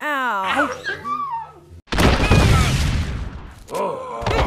Ow. Oh.